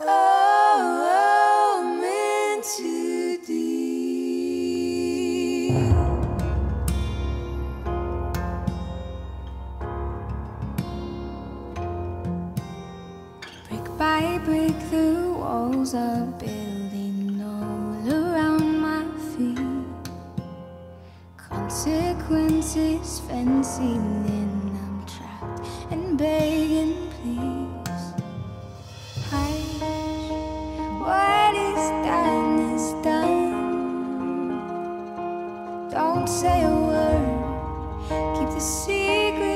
Oh, brick, the walls are building all around my feet. Consequences fencing in, I'm trapped and begging, please. Say a word, keep the secret